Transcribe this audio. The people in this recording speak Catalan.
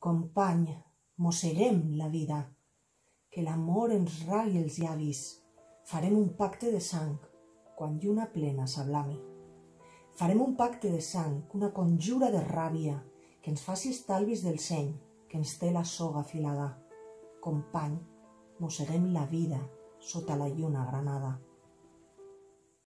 Company, mossegem la vida, que l'amor ens ragui els llavis. Farem un pacte de sang quan lluna plena s'ablami. Farem un pacte de sang, una conjura de ràbia, que ens faci estalvis del seny, que ens té la soga afilada. Company, mosseguem la vida sota la lluna granada.